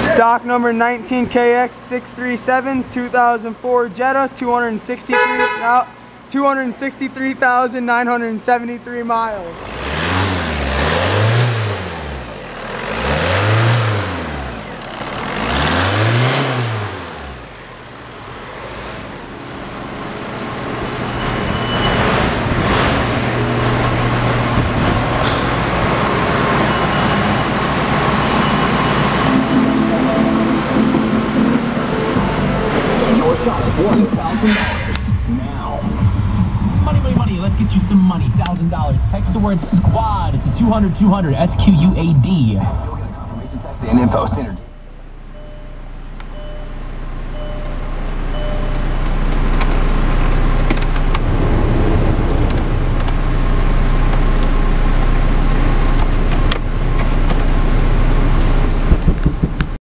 Stock number 19KX637, 2004 Jetta, 263 263,973 miles. Shot at $1,000 now. Money, money, money. Let's get you some money. Thousand dollars. Text the word squad to 200 200 S Q U A D. You'll get a confirmation text and info standard.